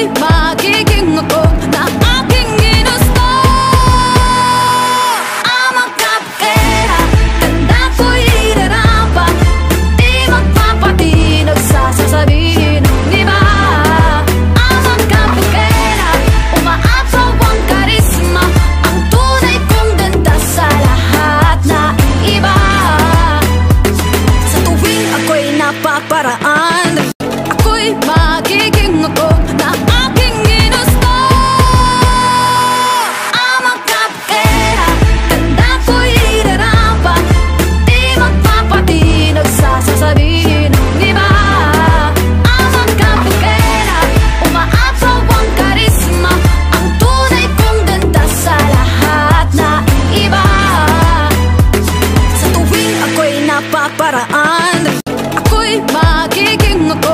ako'y magiging ako na aking ginusto. Amang kapera, tanda ko'y hinarapan Di magpapatinag sa sasabihin Di ba? Amang kapera, umaapaw ang karisma. Ang tunay kong ganda sa lahat na iba. Sa tuwing ako'y napaparaan Ako'y magiging ako I Ako'y magiging ako